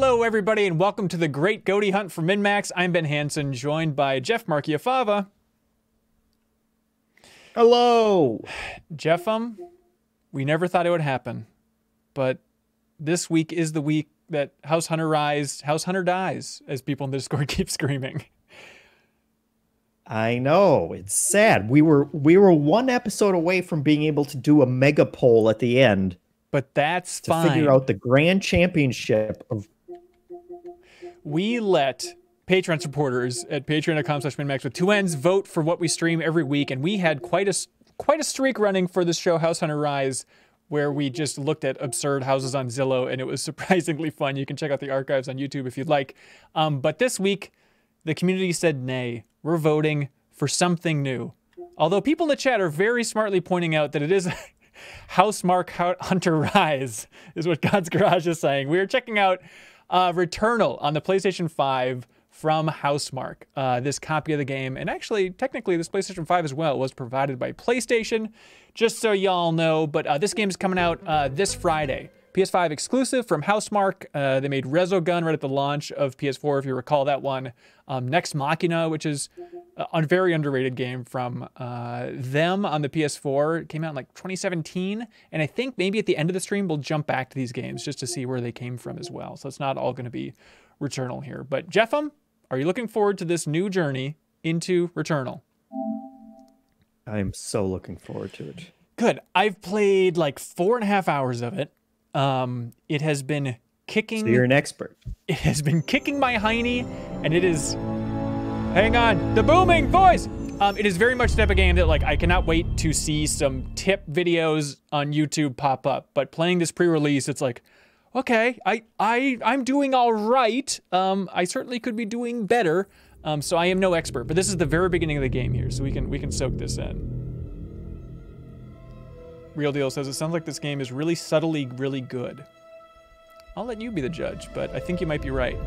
Hello, everybody, and welcome to the Great GOTY Hunt for MinnMax. I'm Ben Hanson, joined by Jeff Marchiafava. Hello. Jeff, um, we never thought it would happen, but this week is the week that House Hunter Rise, House Hunter dies, as people in the Discord keep screaming. I know it's sad. We were we were one episode away from being able to do a mega poll at the end But that's to fine. figure out the grand championship of we let Patreon supporters at patreon.com slash minnmax with two ends vote for what we stream every week. And we had quite a, quite a streak running for this show, House Hunter Rise, where we just looked at absurd houses on Zillow and it was surprisingly fun. You can check out the archives on YouTube if you'd like. Um, but this week, the community said nay. We're voting for something new. Although people in the chat are very smartly pointing out that it is House Mark Hunter Rise, is what God's Garage is saying. We are checking out uh, Returnal on the PlayStation 5 from Housemarque. Uh, this copy of the game, and actually, technically, this PlayStation 5 as well, was provided by PlayStation, just so y'all know. But uh, this game is coming out uh, this Friday. PS5 exclusive from Housemarque. Uh, they made Resogun right at the launch of PS4, if you recall that one. Um, Nex Machina, which is a very underrated game from uh, them on the PS4. It came out in like 2017. And I think maybe at the end of the stream, we'll jump back to these games just to see where they came from as well. So it's not all going to be Returnal here. But Jeffem, are you looking forward to this new journey into Returnal? I'm so looking forward to it. Good. I've played like four and a half hours of it. Um, it has been kicking. So you're an expert. It has been kicking my hiney, and it is. Hang on, the booming voice. Um, it is very much the type of game that like I cannot wait to see some tip videos on YouTube pop up. But playing this pre-release, it's like, okay, I I I'm doing all right. Um, I certainly could be doing better. Um, so I am no expert, but this is the very beginning of the game here, so we can we can soak this in. Real Deal says it sounds like this game is really subtly really good. I'll let you be the judge, but I think you might be right.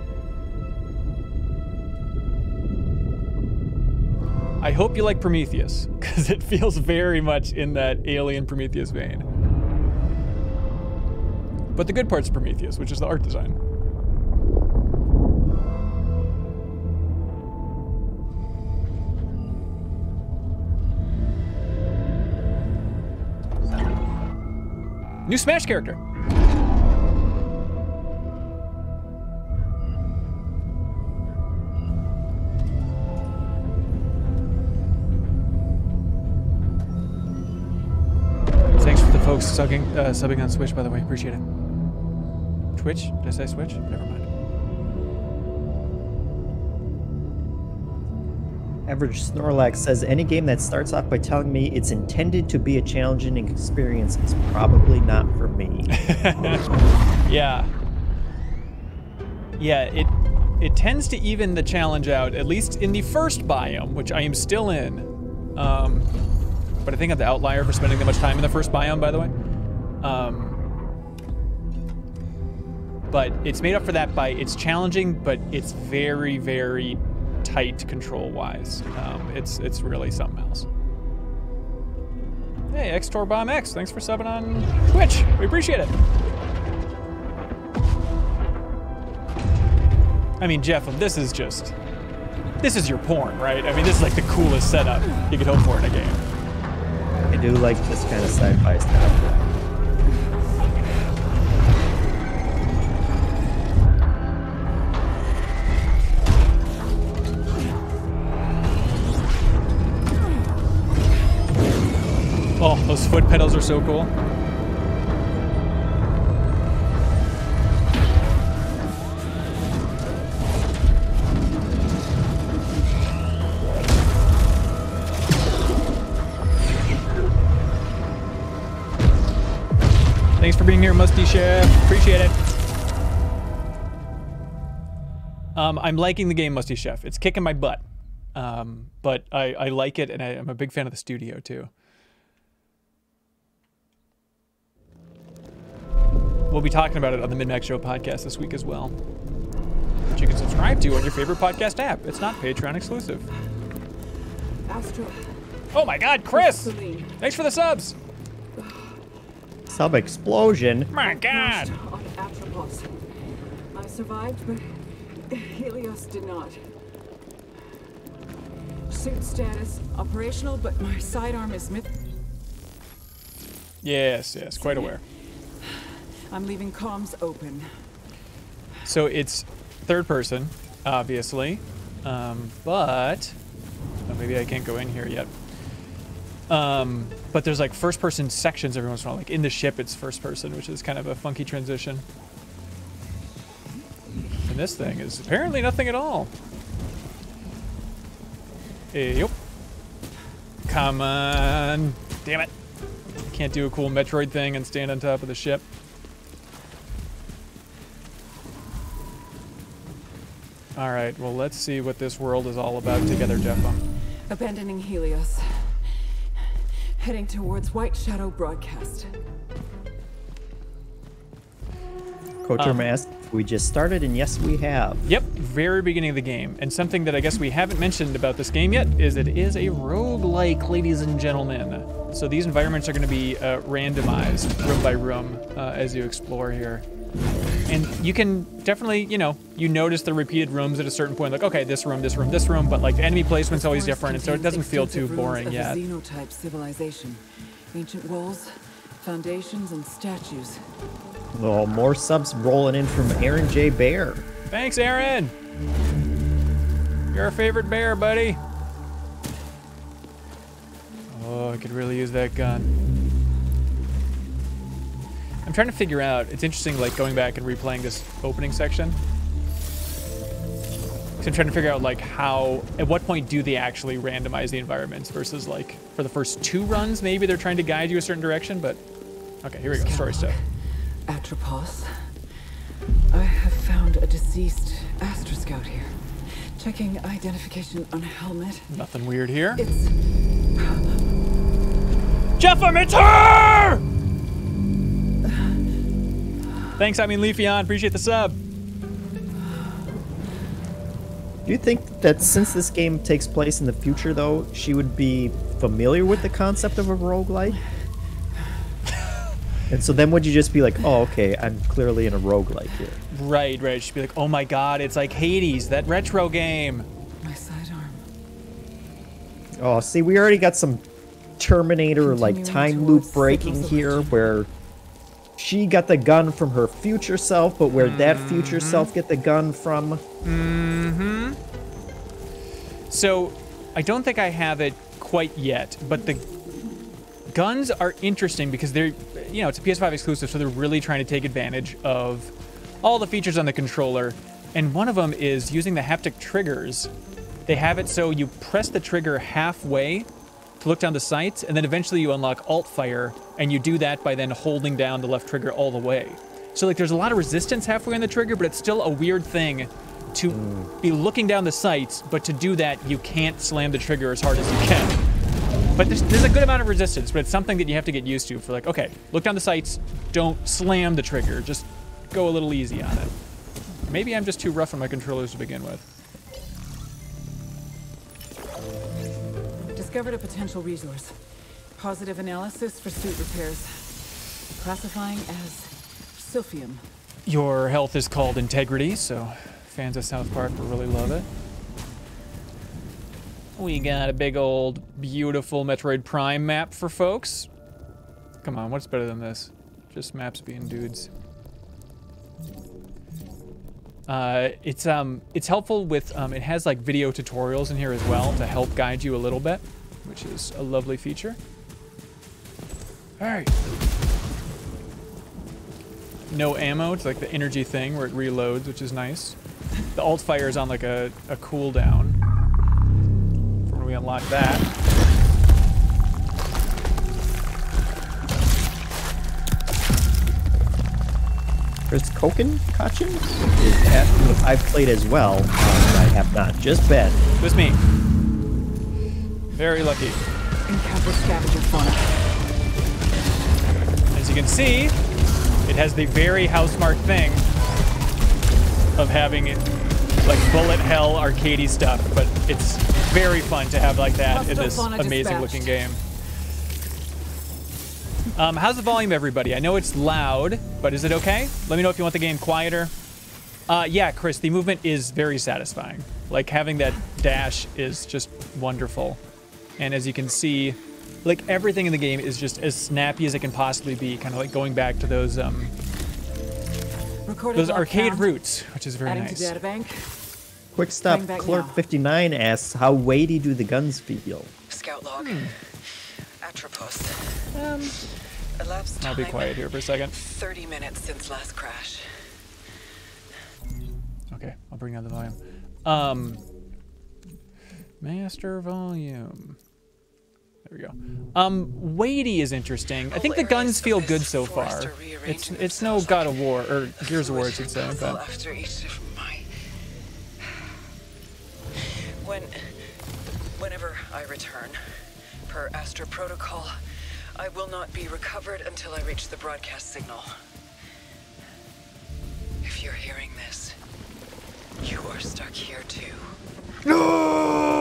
I hope you like Prometheus, because it feels very much in that alien Prometheus vein. But the good part's Prometheus, which is the art design. New Smash character. Thanks for the folks subbing, uh, subbing on Switch, by the way. Appreciate it. Twitch? Did I say Switch? Never mind. Average Snorlax says any game that starts off by telling me it's intended to be a challenging experience is probably not for me. Yeah. Yeah, it it tends to even the challenge out, at least in the first biome, which I am still in. Um, but I think I'm the outlier for spending that much time in the first biome, by the way. Um, but it's made up for that by it's challenging, but it's very, very tight control-wise. Um, it's it's really something else. Hey, Xtor Bomb X, thanks for subbing on Twitch. We appreciate it. I mean, Jeff, this is just this is your porn, right? I mean, this is like the coolest setup you could hope for in a game. I do like this kind of sci-fi stuff. Foot pedals are so cool. Thanks for being here, Musty Chef. Appreciate it. Um, I'm liking the game, Musty Chef. It's kicking my butt. Um, but I, I like it, and I, I'm a big fan of the studio, too. We'll be talking about it on the MinnMax Show podcast this week as well. Which you can subscribe to on your favorite podcast app. It's not Patreon exclusive. Astro. Oh my god, Chris! Thanks for the subs! Sub explosion. My god! On Atropos. I survived, but Helios did not. Suit status operational, but my sidearm is myth. Yes, yes, quite aware. I'm leaving comms open. So it's third person, obviously, um, but oh, maybe I can't go in here yet. Um, but there's like first person sections every once in a while. Like in the ship, it's first person, which is kind of a funky transition. And this thing is apparently nothing at all. Yep. Come on. Damn it. I can't do a cool Metroid thing and stand on top of the ship. All right, well, let's see what this world is all about together, Jeffa. Abandoning Helios. Heading towards White Shadow Broadcast. Coach Um, asked we just started, and yes, we have. Yep, very beginning of the game. And something that I guess we haven't mentioned about this game yet is it is a roguelike, ladies and gentlemen. So these environments are going to be uh, randomized room by room uh, as you explore here. And you can definitely, you know, you notice the repeated rooms at a certain point, like, okay, this room, this room, this room, but like the enemy placement's always different, and so it doesn't feel too boring of yet. Xenotype civilization. Ancient walls, foundations, and statues. Oh, more subs rolling in from Aaron J. Bear. Thanks, Aaron! You're our favorite bear, buddy. Oh, I could really use that gun. I'm trying to figure out, it's interesting like going back and replaying this opening section. 'Cause I'm trying to figure out like how, at what point do they actually randomize the environments versus like for the first two runs, maybe they're trying to guide you a certain direction, but okay, here we go, story stuff. Atropos. I have found a deceased Astra Scout here. Checking identification on a helmet. Nothing weird here. It's Jeffem, it's her! Thanks, I mean Leafeon. Appreciate the sub. Do you think that since this game takes place in the future, though, she would be familiar with the concept of a roguelike? and so then would you just be like, oh, okay, I'm clearly in a roguelike here? Right, right. She'd be like, oh my god, it's like Hades, that retro game. my sidearm. Oh, see, we already got some Terminator like time loop breaking here where she got the gun from her future self, but where that future Mm-hmm. self get the gun from? So, I don't think I have it quite yet, but the guns are interesting because they're, you know, it's a PS5 exclusive, so they're really trying to take advantage of all the features on the controller. And one of them is using the haptic triggers. They have it so you press the trigger halfway to look down the sights, and then eventually you unlock alt fire, and you do that by then holding down the left trigger all the way. So like there's a lot of resistance halfway on the trigger, but it's still a weird thing to be looking down the sights, but to do that you can't slam the trigger as hard as you can. But there's, there's a good amount of resistance, but it's something that you have to get used to for like, okay, look down the sights, don't slam the trigger, just go a little easy on it. Maybe I'm just too rough on my controllers to begin with. Discovered a potential resource. Positive analysis for suit repairs. Classifying as silphium. Your health is called integrity, so fans of South Park will really love it. We got a big old beautiful Metroid Prime map for folks. Come on, what's better than this? Just maps being dudes. Uh, it's um, it's helpful with um, it has like video tutorials in here as well to help guide you a little bit, which is a lovely feature. All right. No ammo. It's like the energy thing where it reloads, which is nice. The alt fire is on like a, a cooldown. When we unlock that. Chris Koken Kachin is I've played as well. Um, I have not. Just Ben. Just me. Very lucky. Encounter scavenger fauna. As you can see, it has the very Housemarque thing of having it like bullet hell arcadey stuff, but it's very fun to have like that in this amazing looking game. Um, how's the volume, everybody? I know it's loud, but is it okay? Let me know if you want the game quieter. Uh, yeah, Chris, the movement is very satisfying. Like having that dash is just wonderful. And as you can see, like everything in the game is just as snappy as it can possibly be. Kind of like going back to those um, Recorded those arcade count. roots, which is very Adding nice. to databank. Quick stop. Clerk now. 59 asks, how weighty do the guns feel? Scout log. Hmm. Atropos. Um, Elapsed I'll be time, quiet here for a second. 30 minutes since last crash. Okay, I'll bring down the volume. Um, master volume. There we go. Um, weighty is interesting. I think the guns feel good so far. It's it's no God of War or Gears of War, I should say. But after each of my. When, whenever I return, per Astra protocol, I will not be recovered until I reach the broadcast signal. If you're hearing this, you are stuck here too. no.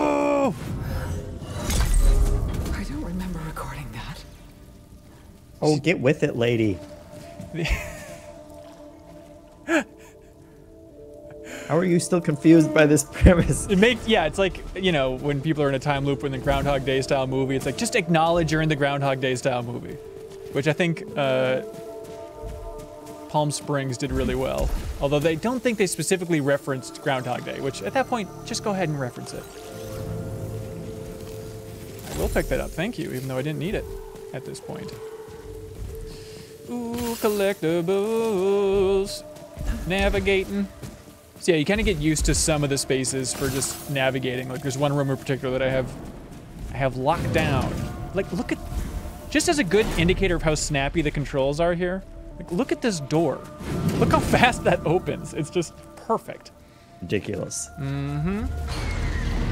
Oh, get with it, lady. How are you still confused by this premise? It makes yeah, it's like you know when people are in a time loop in the Groundhog Day style movie. It's like just acknowledge you're in the Groundhog Day style movie, which I think uh, Palm Springs did really well. Although they don't think they specifically referenced Groundhog Day, which at that point just go ahead and reference it. I will pick that up, thank you, even though I didn't need it at this point. Ooh, collectibles, navigating. So yeah, you kind of get used to some of the spaces for just navigating. Like there's one room in particular that I have, I have locked down. Like look at, just as a good indicator of how snappy the controls are here. Like look at this door. Look how fast that opens. It's just perfect. Ridiculous. Mm-hmm.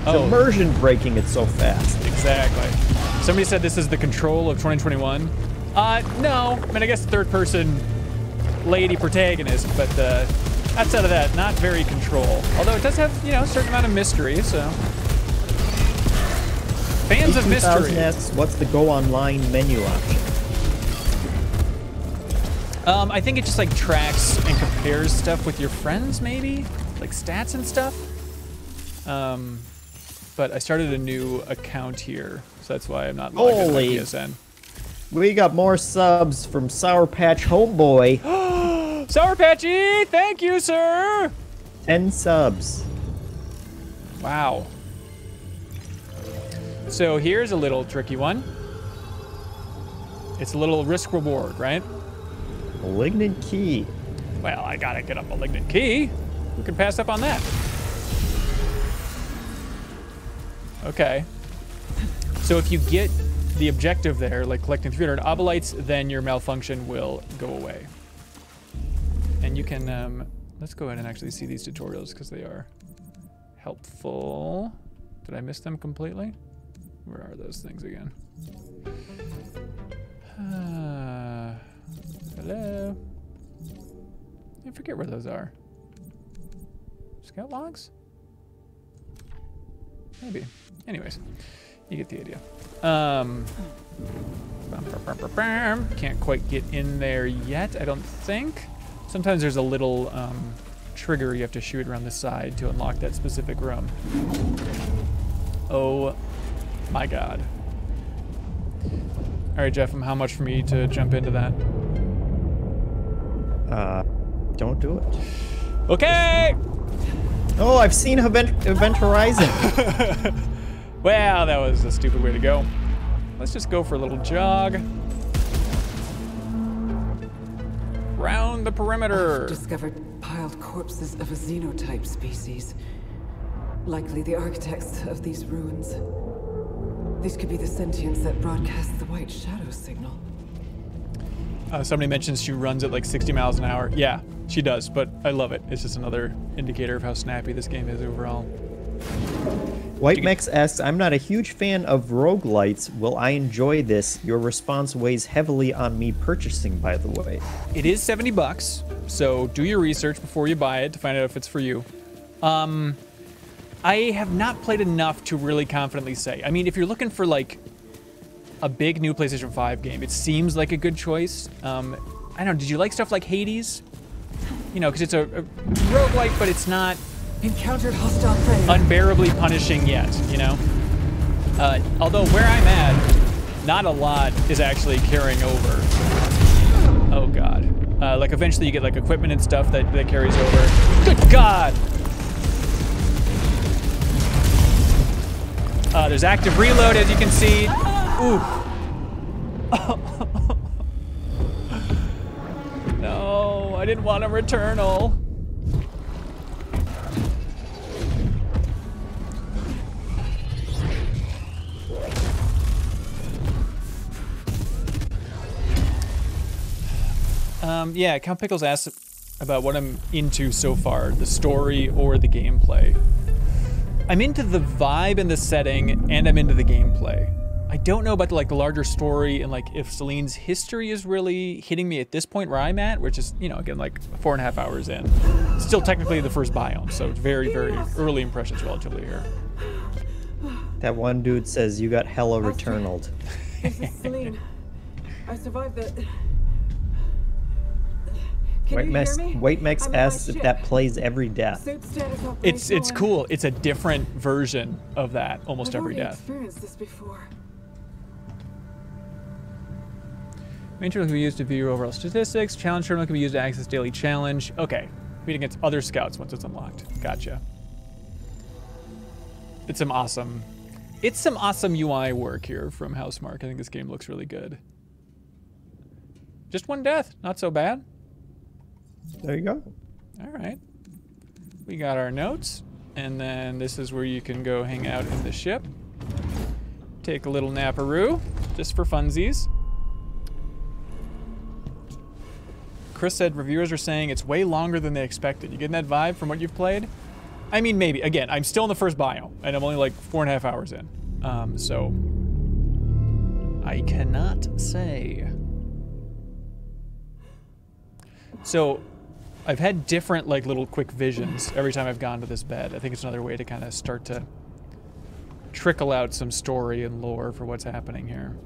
oh, Immersion breaking it so fast. exactly. Somebody said this is the control of 2021. Uh, no. I mean, I guess third person lady protagonist, but uh, outside of that, not very control. Although it does have, you know, a certain amount of mystery, so. Fans of mystery. asks, what's the go online menu option? Um, I think it just like tracks and compares stuff with your friends, maybe like stats and stuff. Um, but I started a new account here, so that's why I'm not logged into my PSN. We got more subs from Sour Patch Homeboy. Sour Patchy, thank you, sir. 10 subs. Wow. So here's a little tricky one. It's a little risk reward, right? Malignant Key. Well, I gotta get a malignant key. Who can pass up on that? Okay. So if you get the objective there, like collecting 300 obolites, then your malfunction will go away. And you can, um, let's go ahead and actually see these tutorials because they are helpful. Did I miss them completely? Where are those things again? Uh, hello? I forget where those are. Scout logs? Maybe. Anyways, you get the idea. Um. Can't quite get in there yet, I don't think. Sometimes there's a little um, trigger you have to shoot around the side to unlock that specific room. Oh my god. All right, Jeff, um, how much for me to jump into that? Uh, don't do it. Okay! Oh, I've seen Event, Event Horizon. Well, that was a stupid way to go. Let's just go for a little jog. Round the perimeter. Discovered piled corpses of a xenotype species. Likely the architects of these ruins. These could be the sentients that broadcast the white shadow signal. Uh, somebody mentions she runs at like 60 miles an hour. Yeah, she does, but I love it. It's just another indicator of how snappy this game is overall. White Mex asks, I'm not a huge fan of roguelites. Will I enjoy this? Your response weighs heavily on me purchasing, by the way. It is 70 bucks, so do your research before you buy it to find out if it's for you. Um, I have not played enough to really confidently say. I mean, if you're looking for like a big new PlayStation 5 game, it seems like a good choice. Um, I don't know. Did you like stuff like Hades? you know, because it's a, a roguelike, but it's not Encountered hostile unbearably punishing yet, you know? Uh, although where I'm at, not a lot is actually carrying over. Oh god. Uh, like eventually you get like equipment and stuff that, that carries over. Good god! Uh, there's active reload as you can see. Ooh. no, I didn't want a returnal. Um, yeah, Count Pickles asked about what I'm into so far, the story or the gameplay. I'm into the vibe and the setting, and I'm into the gameplay. I don't know about the, like the larger story and like if Selene's history is really hitting me at this point where I'm at, which is you know again like four and a half hours in. Still technically the first biome, so it's very very early impressions relatively here. That one dude says you got hella returnaled. This is Celine. I survived the. Can White you Max, hear me? White Max I'm in my asks if that plays every death. It's it's cool. It's a different version of that almost I've every already death. experienced this before. Main terminal can be used to view your overall statistics. Challenge terminal can be used to access daily challenge. Okay. Compete against other scouts once it's unlocked. Gotcha. It's some awesome. It's some awesome UI work here from Housemarque. I think this game looks really good. Just one death. Not so bad. There you go. All right. We got our notes. And then this is where you can go hang out in the ship. Take a little naparoo, just for funsies. Chris said reviewers are saying it's way longer than they expected. You getting that vibe from what you've played? I mean, maybe. Again, I'm still in the first biome, and I'm only like four and a half hours in. Um, so I cannot say. So I've had different like little quick visions every time I've gone to this bed. I think it's another way to kind of start to trickle out some story and lore for what's happening here.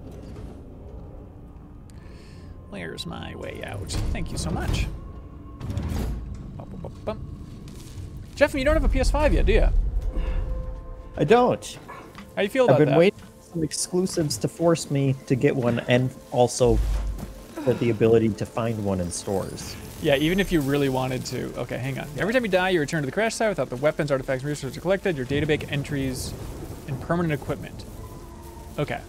Where's my way out? Thank you so much. Bum, bum, bum. Jeff, you don't have a PS5 yet, do you? I don't. How you feel about that? I've been that? waiting for some exclusives to force me to get one, and also for the ability to find one in stores. Yeah, even if you really wanted to. Okay, hang on. Every time you die, you return to the crash site without the weapons, artifacts, and resources collected, your database entries, and permanent equipment. Okay.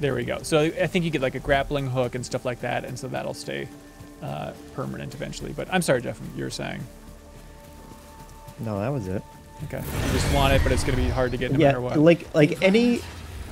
There we go. So I think you get like a grappling hook and stuff like that, and so that'll stay uh, permanent eventually. But I'm sorry, Jeff, you were saying. No, that was it. Okay. You just want it, but it's going to be hard to get no yeah, matter what. like like any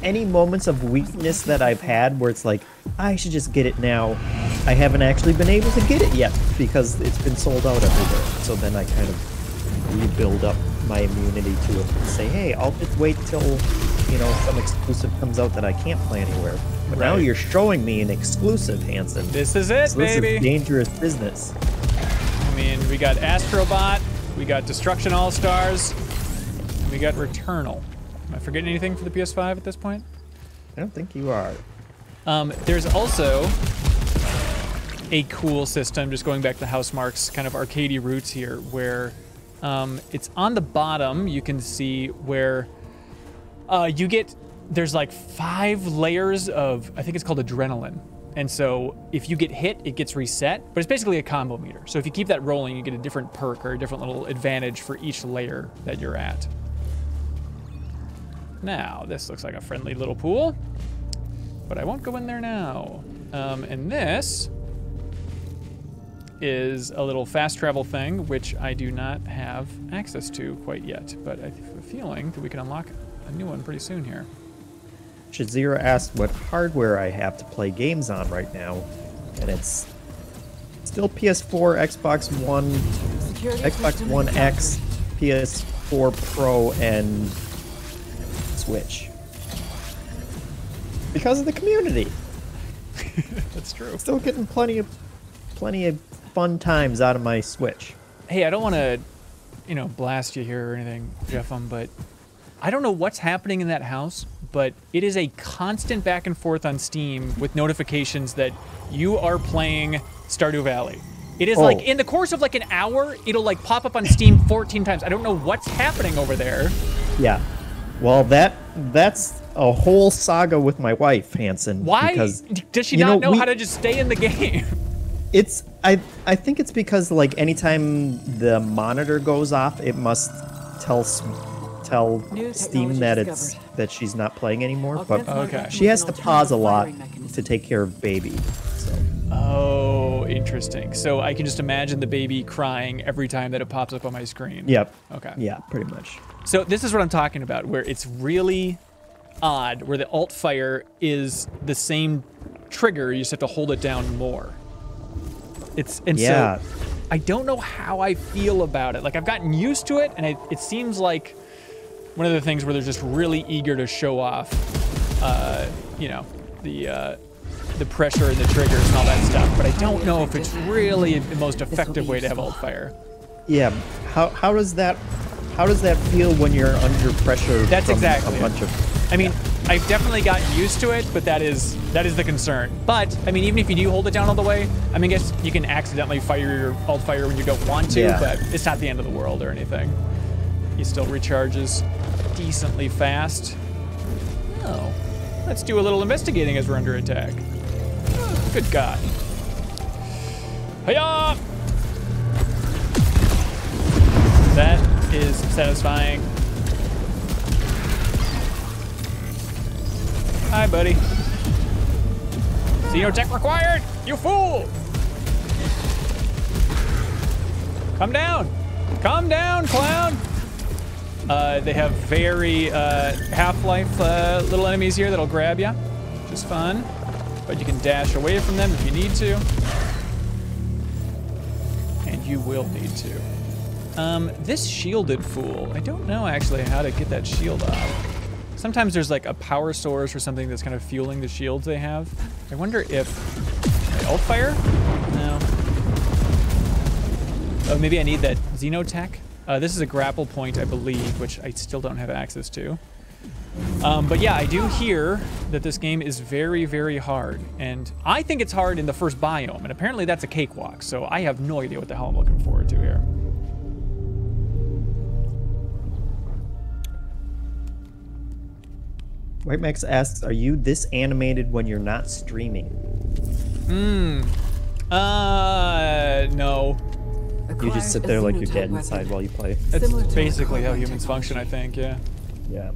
any moments of weakness that I've had where it's like I should just get it now. I haven't actually been able to get it yet because it's been sold out everywhere. So then I kind of rebuild up my immunity to it and say, hey, I'll just wait till you know some exclusive comes out that I can't play anywhere. But now you're showing me an exclusive, Hanson. this is it, So this baby. is dangerous business. I mean, we got Astrobot, we got Destruction All Stars, we got Returnal. Am I forgetting anything for the PS5 at this point? I don't think you are. Um, there's also a cool system, just going back to Housemarque's kind of arcadey roots here, where um, it's on the bottom. You can see where uh, you get there's like five layers of I think it's called adrenaline. And so if you get hit, it gets reset, but it's basically a combo meter. So if you keep that rolling, you get a different perk or a different little advantage for each layer that you're at. Now, this looks like a friendly little pool but I won't go in there now. Um, and this is a little fast travel thing, which I do not have access to quite yet, but I have a feeling that we can unlock a new one pretty soon here. Shazira asked what hardware I have to play games on right now, and it's still PS4, Xbox One, Security Xbox One. X, PS4 Pro, and Switch. Because of the community, That's true. still getting plenty of plenty of fun times out of my Switch. Hey, I don't want to, you know, blast you here or anything, Jeffem, um, but I don't know what's happening in that house, but it is a constant back and forth on Steam with notifications that you are playing Stardew Valley. It is Oh. like in the course of like an hour, it'll like pop up on Steam 14 times. I don't know what's happening over there. Yeah. Well, that that's a whole saga with my wife, Hanson. Why Because does she not know, we- how to just stay in the game? It's I I think it's because like anytime the monitor goes off, it must tell tell New Steam that it's discovered. that she's not playing anymore. But Okay. she has to pause a lot mechanism. to take care of baby. So Oh, interesting. So I can just imagine the baby crying every time that it pops up on my screen. yep. Okay. Yeah, pretty much. So this is what I'm talking about, where it's really odd, where the alt fire is the same trigger, you just have to hold it down more. It's and Yeah. so I don't know how I feel about it. Like I've gotten used to it, and it, it seems like one of the things where they're just really eager to show off, uh, you know, the uh, the pressure and the triggers and all that stuff. But I don't know if it's really the most effective way to have alt fire. Yeah. How how does that how does that feel when you're under pressure That's from exactly a bunch of I mean, I've definitely gotten used to it, but that is that is the concern. But I mean, even if you do hold it down all the way, I mean, I guess you can accidentally fire your alt fire when you don't want to, Yeah. but it's not the end of the world or anything. He still recharges decently fast. Oh, let's do a little investigating as we're under attack. Oh, good God. Hiya! That is satisfying. Hi, buddy. Xenotech required! You fool! Come down! Come down, clown! Uh, they have very uh, Half-Life uh, little enemies here that'll grab you, which is fun. But you can dash away from them if you need to. And you will need to. Um, this shielded fool, I don't know actually how to get that shield off. Sometimes there's like a power source or something that's kind of fueling the shields they have. I wonder if alt fire? No. Oh, maybe I need that Xenotech. Uh, this is a grapple point, I believe, which I still don't have access to. Um, but yeah, I do hear that this game is very, very hard. And I think it's hard in the first biome, and apparently that's a cakewalk, so I have no idea what the hell I'm looking forward to here. White Max asks, "Are you this animated when you're not streaming?" Hmm. Uh, no. You just sit there like you're dead inside while you play. That's basically how carbine humans function, I think, yeah. Yeah.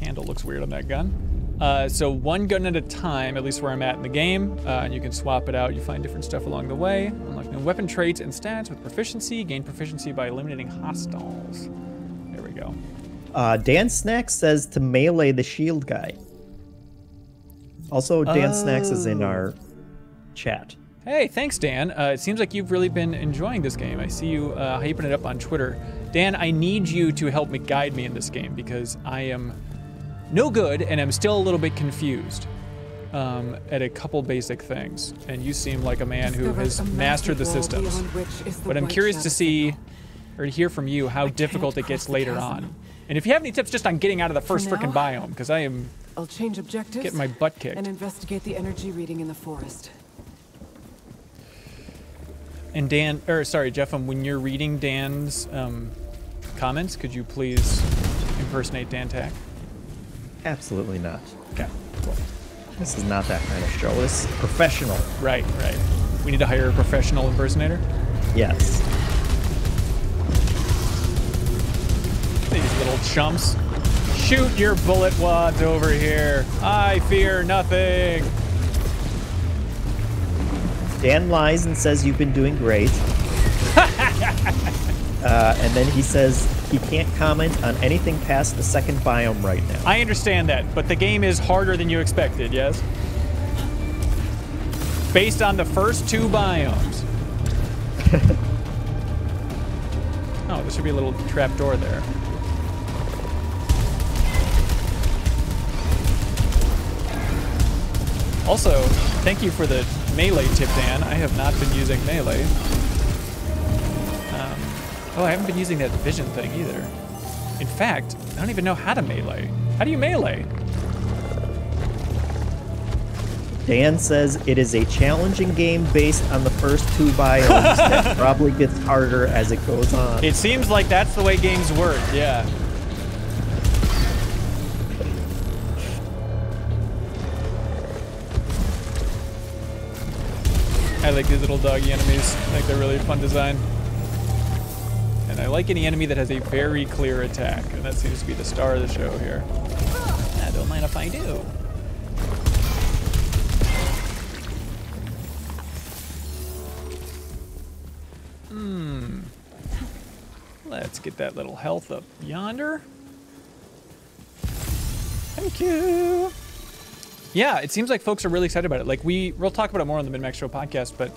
handle looks weird on that gun. Uh, so one gun at a time, at least where I'm at in the game, uh, and you can swap it out. You find different stuff along the way. Unlock new weapon traits and stats with proficiency. Gain proficiency by eliminating hostiles. There we go. Uh, Dan Snacks says to melee the shield guy. Also, Dan Snacks is in Oh. our chat. Hey, thanks, Dan. Uh, it seems like you've really been enjoying this game. I see you uh, hyping it up on Twitter. Dan, I need you to help me guide me in this game because I am no good and I'm still a little bit confused um, at a couple basic things. And you seem like a man who has mastered the systems. But I'm curious to see or to hear from you how difficult it gets the later chasm. on. And if you have any tips just on getting out of the first freaking biome, because I am I'll change objectives. getting my butt kicked. And investigate the energy reading in the forest. And Dan, or sorry, Jeff, um, when you're reading Dan's um, comments, could you please impersonate Dan Tack? Absolutely not. Okay. This is not that kind of show. This is professional. Right, right. We need to hire a professional impersonator. Yes. Chumps. Shoot your bullet wads over here. I fear nothing. Dan lies and says you've been doing great. uh, and then he says he can't comment on anything past the second biome right now. I understand that, but the game is harder than you expected, yes? Based on the first two biomes. oh, there should be a little trap door there. Also, thank you for the melee tip, Dan. I have not been using melee. Um, oh, I haven't been using that vision thing either. In fact, I don't even know how to melee. How do you melee? Dan says it is a challenging game based on the first two biomes that probably gets harder as it goes on. It seems like that's the way games work, yeah. Like these little doggy enemies. I think they're really fun design. And I like any enemy that has a very clear attack, and that seems to be the star of the show here. I don't mind if I do. Hmm. Let's get that little health up yonder. Thank you. Yeah, it seems like folks are really excited about it. Like we, we'll talk about it more on the MinnMax Show podcast, but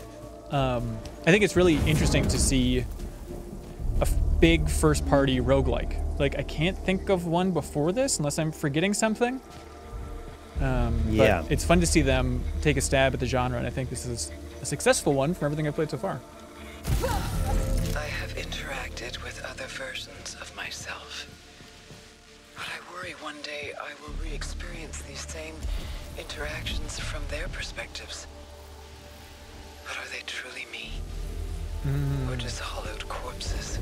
um, I think it's really interesting to see a f- big first-party roguelike. Like I can't think of one before this, unless I'm forgetting something. Um, but Yeah. it's fun to see them take a stab at the genre, and I think this is a successful one from everything I've played so far. I have interacted with other versions of myself. But I worry one day I will re-experience these same interactions from their perspectives. But are they truly me? Or just hollowed corpses?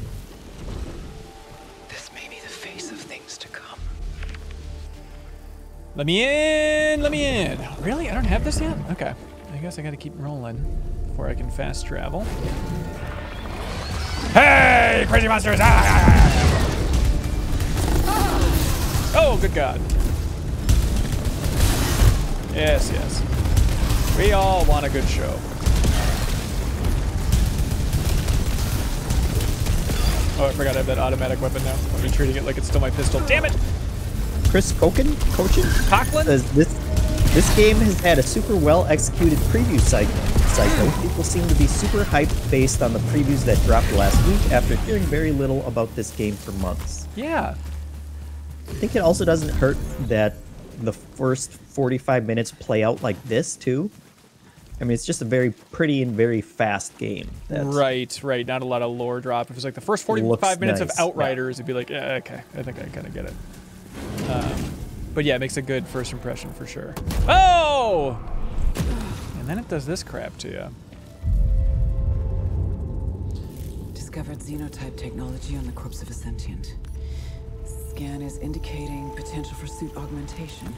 This may be the face of things to come. Let me in, let me in. Really? I don't have this yet? Okay. I guess I gotta keep rolling before I can fast travel. Hey, crazy monsters! Ah! Oh, good God. Yes, yes. We all want a good show. Oh, I forgot I have that automatic weapon now. Be treating it like it's still my pistol. Damn it! Chris Koken, Cochin, Conklin? says this this game has had a super well executed preview cycle. Cycle. People seem to be super hyped based on the previews that dropped last week after hearing very little about this game for months. Yeah. I think it also doesn't hurt that the first 45 minutes play out like this too. I mean, it's just a very pretty and very fast game. That's, Right, right. Not a lot of lore drop. If it was like the first 45 minutes nice, of yeah. Outriders, it'd be like, yeah, okay, I think I kind of get it. Um, but yeah, it makes a good first impression for sure. Oh! And then it does this crap to you. Discovered xenotype technology on the corpse of a sentient. Scan is indicating potential for suit augmentation.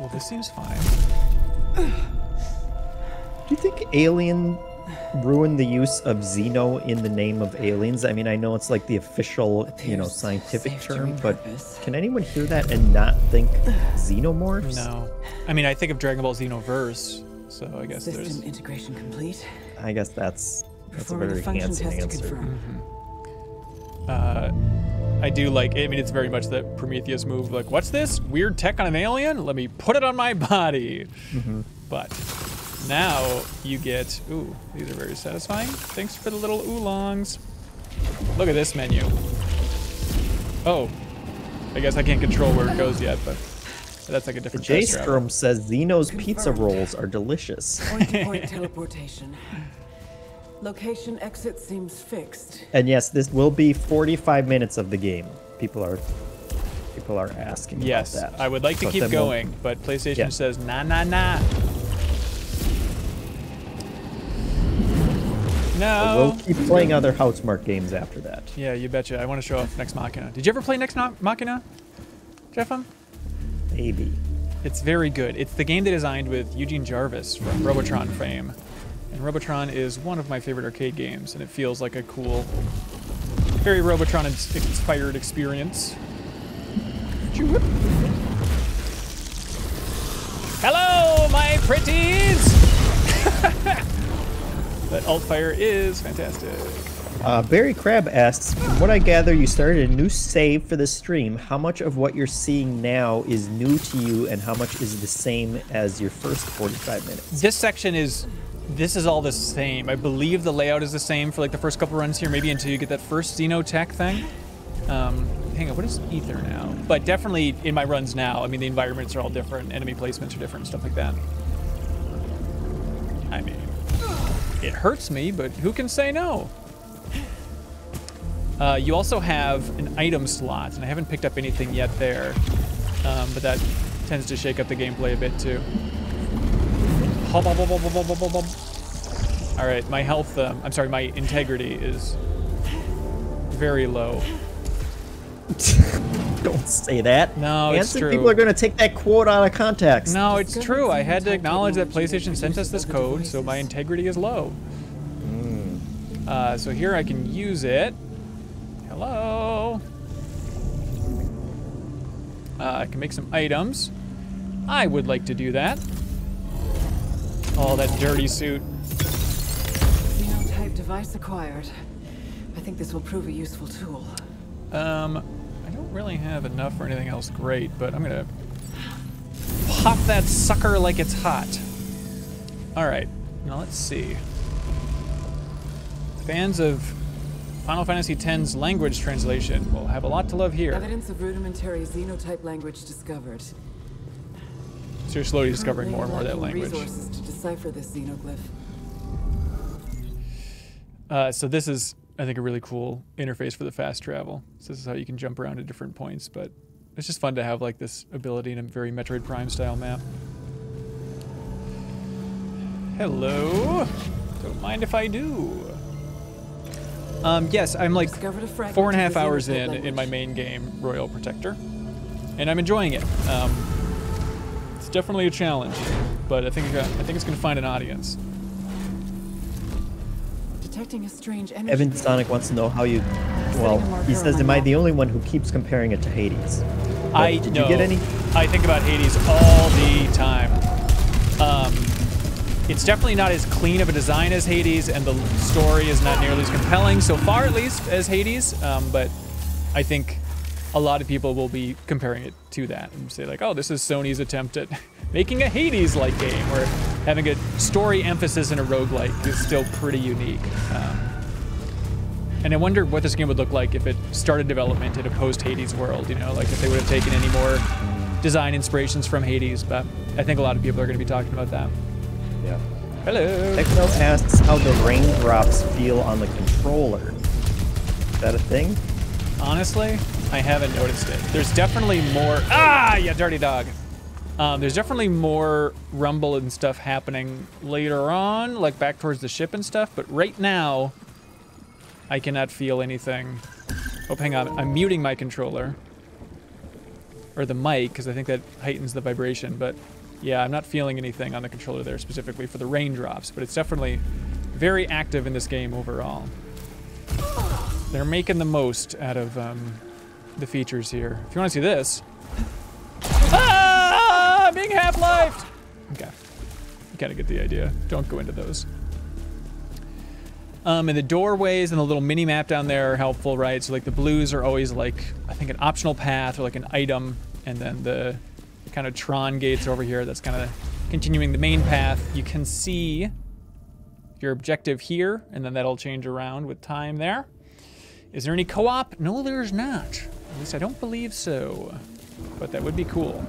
Well, this seems fine. Do you think Alien ruined the use of Xeno in the name of aliens? I mean, I know it's like the official, you know, scientific term, but can anyone hear that and not think xenomorphs? No. I mean, I think of Dragon Ball Xenoverse, so I guess System there's. integration complete. I guess that's that's a Performing very a function handsome test to answer. Confirm. Uh, I do like. I mean, it's very much the Prometheus move. Like, what's this weird tech on an alien? Let me put it on my body. But now you get. Ooh, these are very satisfying. Thanks for the little oolongs. Look at this menu. Oh, I guess I can't control where it goes yet, but that's like a different. J test travel. Strom says Xeno's pizza rolls are delicious. Point-to-point teleportation. Location exit seems fixed. And yes, this will be 45 minutes of the game. People are people are asking Yes, about that. I would like to But keep then we'll- going, but PlayStation Yeah. says nah, nah, nah. No. We'll keep playing other Housemarque games after that. Yeah, you betcha. I want to show off Nex Machina. Did you ever play Nex Ma- Machina, Jeffem? Um, Maybe. It's very good. It's the game they designed with Eugene Jarvis from Robotron fame. And Robotron is one of my favorite arcade games, and it feels like a cool, very Robotron-inspired experience. Hello, my pretties! that alt fire is fantastic. Uh, Barry Crab asks, from what I gather, you started a new save for the stream. How much of what you're seeing now is new to you, and how much is the same as your first 45 minutes? This section is, this is all the same. I believe the layout is the same for like the first couple runs here, maybe until you get that first Xenotech thing. Um, hang on, what is Ether now? But definitely in my runs now, I mean, the environments are all different, enemy placements are different, stuff like that. I mean, it hurts me, but who can say no? Uh, you also have an item slot, and I haven't picked up anything yet there. Um, but that tends to shake up the gameplay a bit too. Hub, hub, hub, hub, hub, hub, hub. All right, my health, um, I'm sorry, my integrity is very low. Don't say that. No, it's true. People are going to take that quote out of context. No, it's true. I had to acknowledge that PlayStation sent us this code, so my integrity is low. Uh, so here I can use it. Hello. Uh, I can make some items. I would like to do that. Oh, that dirty suit. Xenotype device acquired. I think this will prove a useful tool. Um, I don't really have enough for anything else great, but I'm gonna pop that sucker like it's hot. All right, now let's see. Fans of Final Fantasy X's language translation will have a lot to love here. Evidence of rudimentary xenotype language discovered. So you're slowly discovering more and more of that language. Resources to decipher this xenoglyph. Uh, so this is, I think, a really cool interface for the fast travel. So this is how you can jump around to different points, but it's just fun to have like this ability in a very Metroid Prime style map. Hello. Don't mind if I do. Um, yes, I'm like Discovered a fragment four and a half hours in in my main game, Royal Protector, and I'm enjoying it. Um, it's definitely a challenge, but I think I think it's going to find an audience. Detecting a strange energy. Evan Sonic wants to know how you. Well, he says, "Am I the only one who keeps comparing it to Hades?" But I did know. you get any? I think about Hades all the time. Um, it's definitely not as clean of a design as Hades, and the story is not nearly as compelling so far, at least, as Hades. Um, but I think a lot of people will be comparing it to that and say like, "Oh, this is Sony's attempt at making a Hades-like game, where having a story emphasis in a roguelike is still pretty unique." Um, and I wonder what this game would look like if it started development in a post Hades world, you know, like if they would have taken any more design inspirations from Hades. But I think a lot of people are going to be talking about that. Yeah. Hello. Techno asks how the raindrops feel on the controller. Is that a thing? Honestly, I haven't noticed it. There's definitely more. Ah, yeah, dirty dog. Um, there's definitely more rumble and stuff happening later on, like back towards the ship and stuff. But right now, I cannot feel anything. Oh, hang on. I'm muting my controller. Or the mic, because I think that heightens the vibration. But yeah, I'm not feeling anything on the controller there specifically for the raindrops. But it's definitely very active in this game overall. They're making the most out of um, the features here. If you want to see this. Ah! Being half-lifed! Okay. You kind of get the idea. Don't go into those. Um, and the doorways and the little mini map down there are helpful, right? So like the blues are always like I think an optional path or like an item, and then the kind of Tron gates over here. That's kind of continuing the main path. You can see your objective here, and then that'll change around with time there. Is there any co-op? No, there's not. At least I don't believe so. But that would be cool.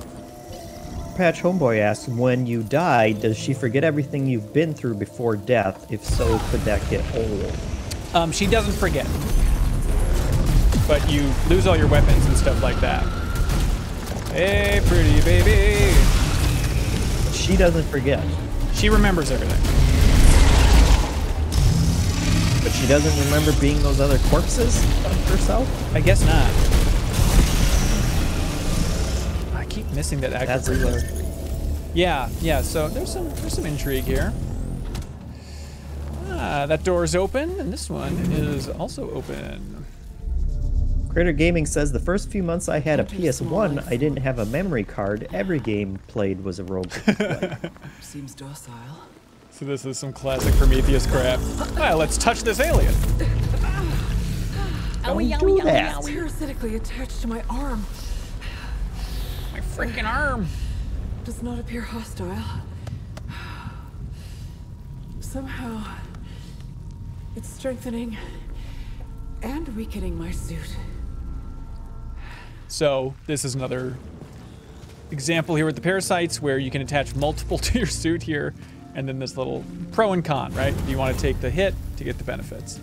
Patch Homeboy asks, when you die, does she forget everything you've been through before death? If so, could that get old? Um, she doesn't forget. But you lose all your weapons and stuff like that. Hey, pretty baby. She doesn't forget, She remembers everything. But she doesn't remember being those other corpses of herself? I guess not. I keep missing that active That's reload. Yeah, yeah. So there's some there's some intrigue here. Ah, that door is open, and this one is also open. Critter Gaming says the first few months I had a PS1, I didn't have a memory card. Every game played was a rogue. Seems docile. So this is some classic Prometheus crap. Well, let's touch this alien. Oh, Don't do that. Parasitically attached to my arm. My freaking arm. Does not appear hostile. Somehow, it's strengthening and weakening my suit. So this is another example here with the parasites where you can attach multiple to your suit here, and then this little pro and con, right? You want to take the hit to get the benefits.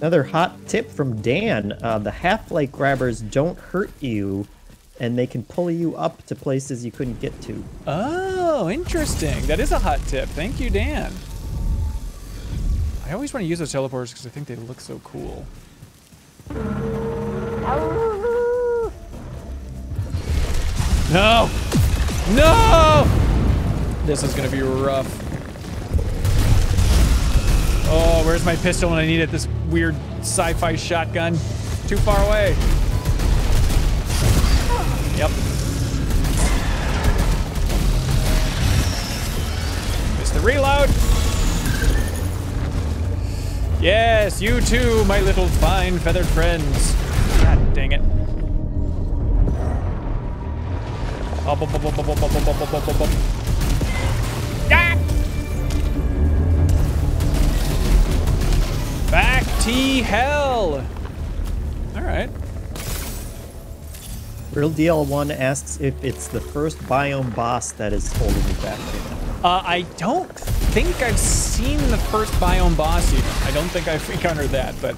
Another hot tip from Dan: uh, the half-light grabbers don't hurt you and they can pull you up to places you couldn't get to. Oh, interesting. That is a hot tip. Thank you, Dan. I always want to use those teleporters because I think they look so cool. No! No! This is gonna be rough. Oh, where's my pistol when I need it? This weird sci-fi shotgun. Too far away. Yep. Missed the reload. Yes, you too, my little fine feathered friends. God dang it. Back to hell. All right. Real DL1 asks if it's the first biome boss that is holding you back right now. Uh, I don't think I've seen the first biome boss even. I don't think I've encountered that, but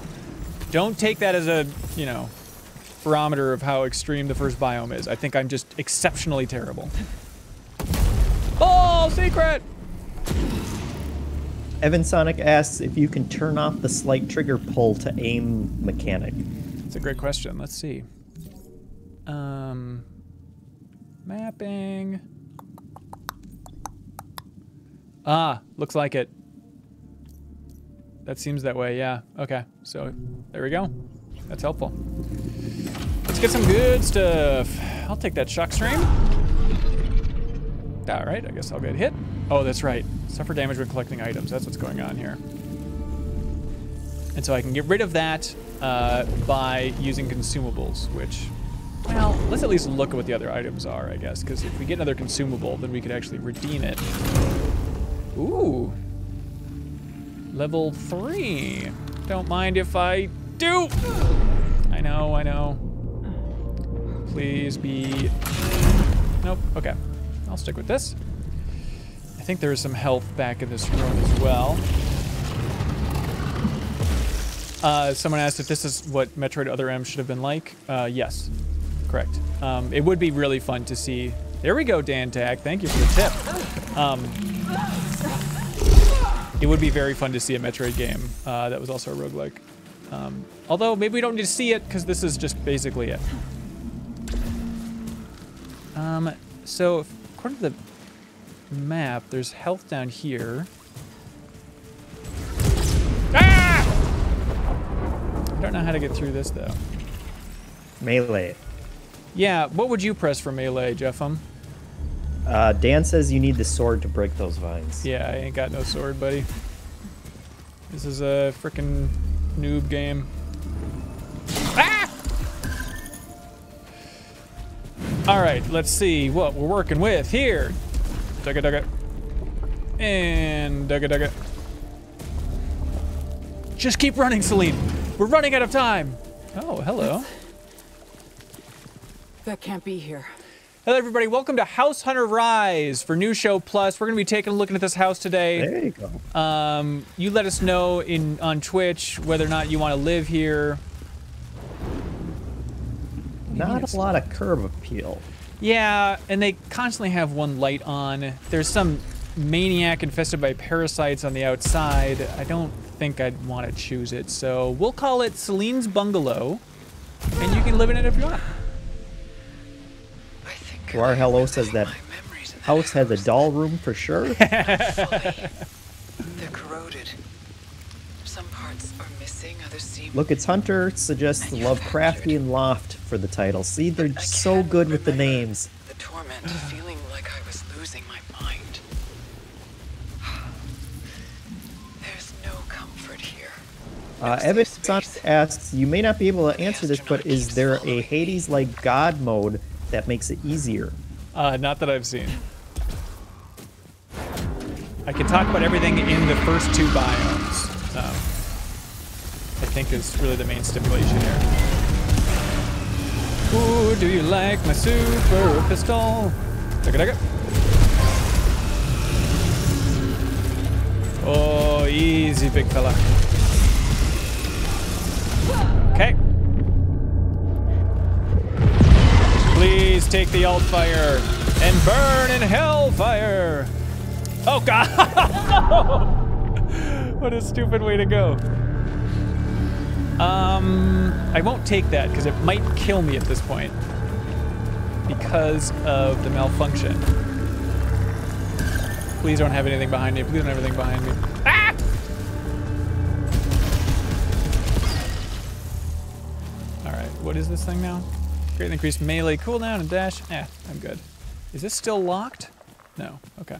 don't take that as a, you know, barometer of how extreme the first biome is. I think I'm just exceptionally terrible. Oh, secret! Evan Sonic asks if you can turn off the slight trigger pull to aim mechanic. It's a great question. Let's see. Um, mapping. Ah, looks like it. That seems that way, yeah. Okay, so there we go. That's helpful. Let's get some good stuff. I'll take that shock stream. All right, I guess I'll get hit. Oh, that's right. Suffer damage when collecting items. That's what's going on here. And so I can get rid of that uh, by using consumables, which, well, let's at least look at what the other items are, I guess, because if we get another consumable, then we could actually redeem it. Ooh. Level three. Don't mind if I do. I know, I know. Please be... Nope, okay. I'll stick with this. I think there is some health back in this room as well. Uh, someone asked if this is what Metroid Other M should have been like. Uh, yes, correct. Um, it would be really fun to see. There we go, Dan Tag. Thank you for the tip. Um, it would be very fun to see a Metroid game uh, that was also a roguelike. Um, although maybe we don't need to see it because this is just basically it. Um, so according to the map, there's health down here. Ah! I don't know how to get through this though. Melee. Yeah, what would you press for melee, Jeffum? Uh, Dan says you need the sword to break those vines. Yeah, I ain't got no sword, buddy. This is a freaking noob game. Ah! All right, let's see what we're working with here. Dugga dugga. And dugga dugga. Just keep running, Selene. We're running out of time. Oh, hello. That can't be here. Hello, everybody. Welcome to House Hunter Rise for New Show Plus. We're going to be taking a look at this house today. There you go. Um, you let us know in on Twitch whether or not you want to live here. Not a lot of curb appeal. Yeah, and they constantly have one light on. There's some maniac infested by parasites on the outside. I don't think I'd want to choose it, so we'll call it Selene's Bungalow, and you can live in it if you want. I think War I Hello says that my memories in that House has a doll room for sure. They're corroded. Some parts are missing, others seem. Look, it's Hunter suggests Lovecraftian Loft for the title. See, they're so good with the names. The torment, feeling like I was losing my mind. There's no comfort here. Uh, No Evan safe asks, you may not be able to answer this, but is there a. Hades-like God mode that makes it easier? Uh, not that I've seen. I can talk about everything in the first two biomes. Um, I think is really the main stipulation here. Ooh, do you like my super pistol? Dugga dugga. Oh, easy, big fella. Okay. Please Please take the alt fire and burn in hellfire. Oh god! what a stupid way to go. Um, I won't take that because it might kill me at this point because of the malfunction. Please don't have anything behind me. Please don't have anything behind me. Ah! All right, what is this thing now? Greatly increased melee cooldown and dash. Eh, I'm good. Is this still locked? No. Okay.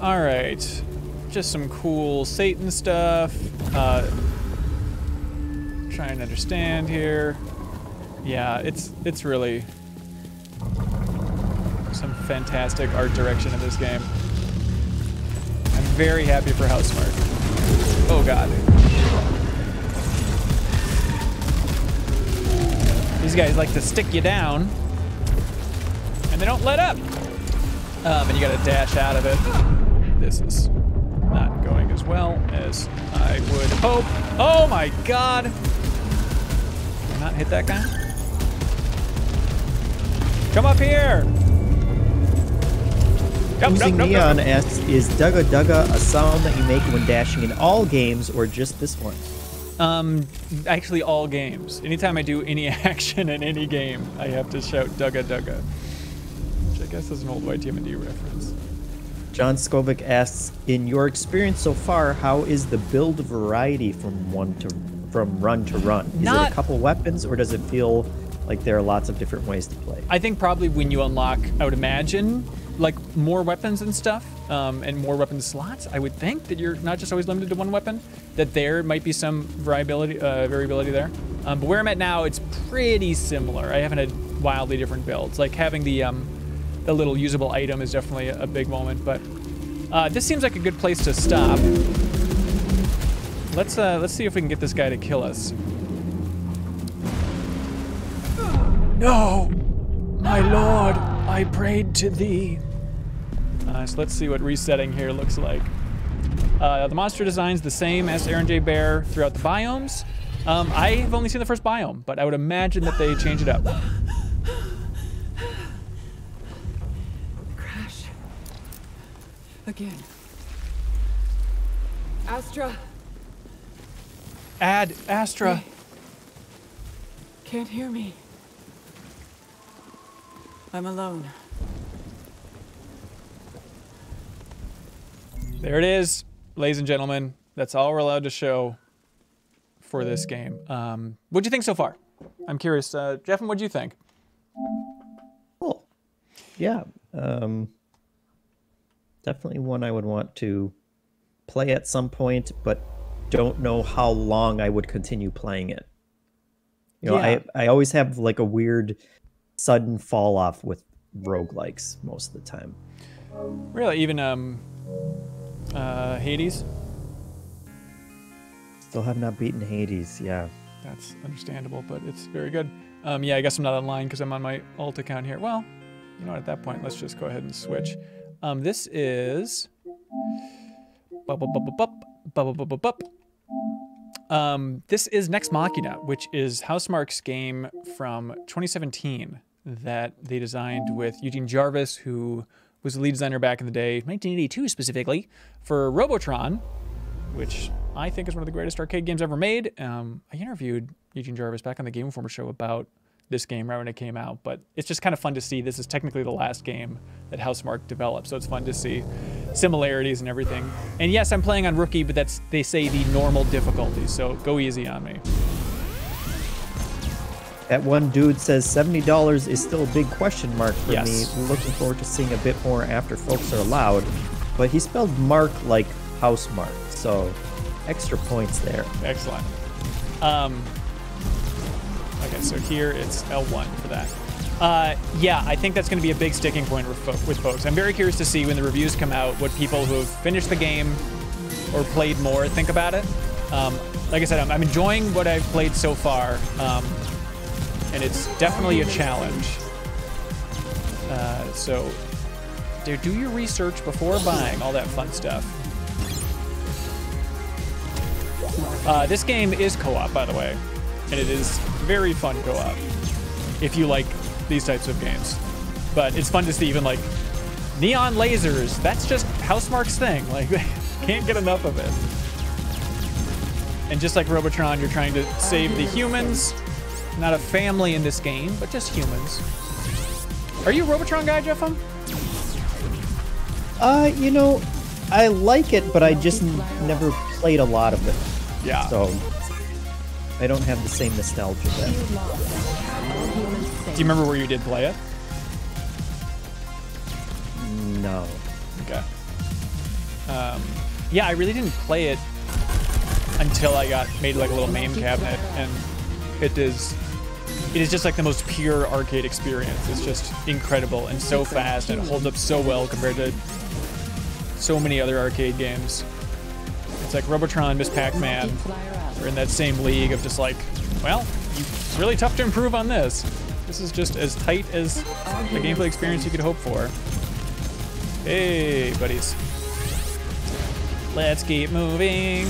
All right. Just some cool Satan stuff. Uh, trying to understand here. Yeah, it's it's really some fantastic art direction in this game. I'm very happy for Housemarque. Oh god. These guys like to stick you down, and they don't let up. Um, and you gotta dash out of it. This is as well as I would hope. Oh my god! Did I not hit that guy? Come up here! Come, come, come, Neon come. asks, is Dugga Dugga a sound that you make when dashing in all games or just this one? Um, actually, all games. Anytime I do any action in any game, I have to shout "Dugga Dugga," which I guess is an old YTMD reference. John Skovic asks, in your experience so far, how is the build variety from one to from run to run? Is it a couple weapons, or does it feel like there are lots of different ways to play? I think probably when you unlock, I would imagine, like more weapons and stuff, um, and more weapon slots. I would think that you're not just always limited to one weapon. That there might be some variability, uh, variability there. Um, but where I'm at now, it's pretty similar. I haven't had wildly different builds. Like having the um, the little usable item is definitely a, big moment. But uh, this seems like a good place to stop. Let's uh, let's see if we can get this guy to kill us. No, my lord, I prayed to thee. Uh, so let's see what resetting here looks like. Uh, the monster design's the same as Aaron J. Bear throughout the biomes. Um, I have only seen the first biome, but I would imagine that they change it up. Again. Astra, Add Astra. can't hear me. I'm alone. There it is, ladies and gentlemen. That's all we're allowed to show for this game. Um, what'd you think so far? I'm curious. Uh, Jeff, what'd you think? Cool. Yeah. Um, definitely one I would want to play at some point, but don't know how long I would continue playing it. You know, Yeah. I, I always have like a weird sudden fall off with roguelikes most of the time. Really, even um, uh, Hades? Still have not beaten Hades, yeah. That's understandable, but it's very good. Um, yeah, I guess I'm not online because I'm on my alt account here. Well, you know what? At that point, let's just go ahead and switch. Um, this is... Um, this is Nex Machina, which is Housemarque's game from 2017 that they designed with Eugene Jarvis, who was the lead designer back in the day, 1982 specifically, for Robotron, which I think is one of the greatest arcade games ever made. Um, I interviewed Eugene Jarvis back on the Game Informer show about this game right when it came out, but it's just kind of fun to see. This is technically the last game that Housemarque developed, so it's fun to see similarities and everything. And yes, I'm playing on rookie, but that's they say the normal difficulty, so go easy on me. That one dude says $70 is still a big question mark for Yes. me. Looking forward to seeing a bit more after folks are allowed. But he spelled mark like house mark, so extra points there. Excellent. Um, okay, so here it's L1 for that. Uh, yeah, I think that's going to be a big sticking point with, fo- with folks. I'm very curious to see when the reviews come out what people who have finished the game or played more think about it. Um, like I said, I'm, I'm enjoying what I've played so far, um, and it's definitely a challenge. Uh, so, do do your research before buying all that fun stuff. Uh, this game is co-op, by the way, and it is very fun co-op. if you like these types of games. But it's fun to see even like neon lasers. That's just Housemarque's thing. Like can't get enough of it. And just like Robotron, you're trying to save the humans. Not a family in this game, but just humans. Are you a Robotron guy, Jeffem? Uh, you know, I like it, but I just n- never played a lot of it. Yeah. So I don't have the same nostalgia then. Do you remember where you did play it? No. Okay. Um, yeah, I really didn't play it until I got made like a little main cabinet, and it is it is just like the most pure arcade experience. It's just incredible and so fast, and it holds up so well compared to so many other arcade games. It's like Robotron, Miss Pac-Man are in that same league of just like, well, you, it's really tough to improve on this. This is just as tight as the gameplay experience you could hope for. Hey, buddies. Let's keep moving.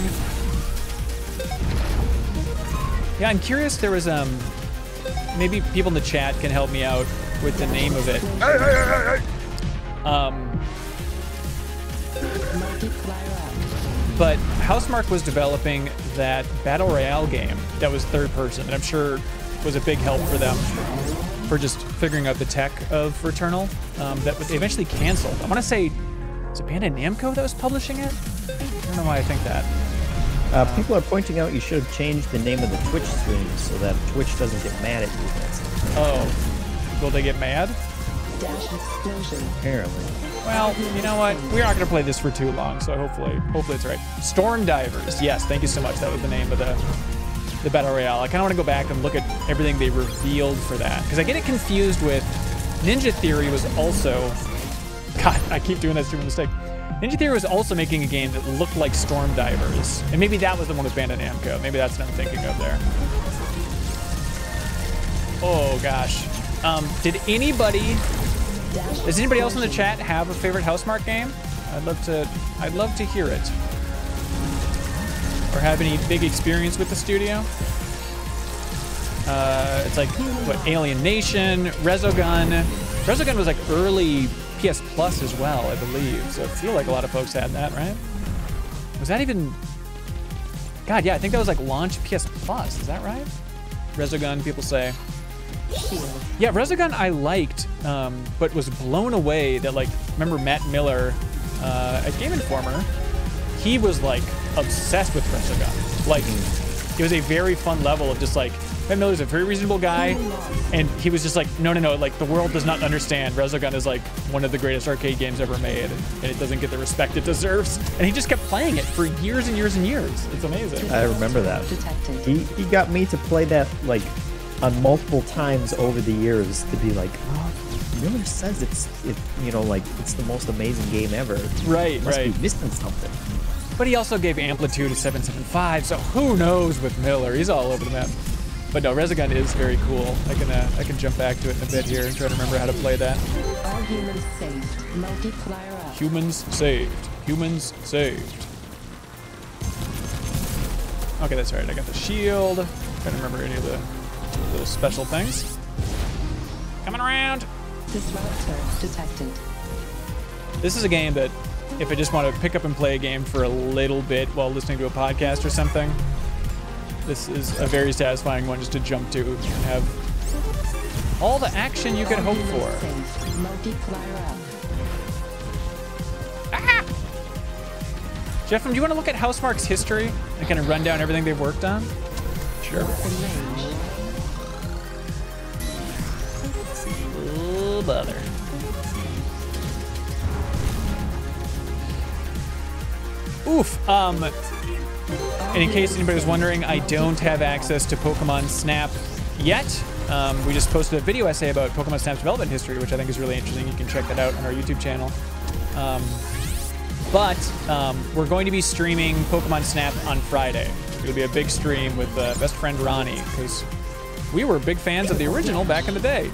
Yeah, I'm curious. There was um, maybe people in the chat can help me out with the name of it. Um, but Housemarque was developing that battle royale game that was third person, and I'm sure was a big help for them for just figuring out the tech of Returnal. Um, that was eventually canceled. I want to say, is it Bandai Namco that was publishing it? I don't know why I think that. Uh, people are pointing out you should have changed the name of the Twitch stream so that Twitch doesn't get mad at you. Oh, will they get mad? apparently. Well, you know what? We're not going to play this for too long, so hopefully, hopefully it's right. Storm Divers. Yes, thank you so much. That was the name of the the battle royale. I kind of want to go back and look at everything they revealed for that because I get it confused with Ninja Theory was also. God, I keep doing that stupid mistake. Ninja Theory was also making a game that looked like Storm Divers, and maybe that was the one with Bandai Namco. Maybe that's what I'm thinking of there. Oh gosh. Um, did anybody does anybody else in the chat have a favorite Housemarque game? I'd love to. I'd love to hear it. Or have any big experience with the studio? Uh, it's like what Alienation, Resogun. Resogun was like early PS Plus as well, I believe. So I feel like a lot of folks had that, right? Was that even? God, yeah, I think that was like launch PS Plus. Is that right? Resogun, people say. Yeah, Resogun I liked, um, but was blown away that like remember Matt Miller uh, at Game Informer, he was like obsessed with Resogun. Like it was a very fun level of just like Matt Miller's a very reasonable guy, and he was just like, no, no, no, like the world does not understand. Resogun is like one of the greatest arcade games ever made, and it doesn't get the respect it deserves. And he just kept playing it for years and years and years. It's amazing. I remember that. Detected. He, he got me to play that like on multiple times over the years to be like, oh, Miller says it's it you know like it's the most amazing game ever. Right, Must right. be missing something. But he also gave Amplitude a 775, so who knows with Miller? He's all over the map. But no, Resogun is very cool. I can uh, I can jump back to it in a bit here and try to remember how to play that. All humans saved. Multiplier up. Humans saved. Humans saved. Okay, that's right. I got the shield. Trying to remember any of the little special things. Coming around. Disruptor detected. This is a game that if I just want to pick up and play a game for a little bit while listening to a podcast or something, this is a very satisfying one just to jump to and have all the action you could hope for. Saved. Multiplier. Jeff, do you want to look at Housemarque's history and kind of run down everything they've worked on? Sure. Bother. Oof. Um, and in case anybody was wondering, I don't have access to Pokemon Snap yet. Um, we just posted a video essay about Pokemon Snap's development history, which I think is really interesting. You can check that out on our YouTube channel. Um, but um, we're going to be streaming Pokemon Snap on Friday. It'll be a big stream with uh, best friend Ronnie because we were big fans of the original back in the day.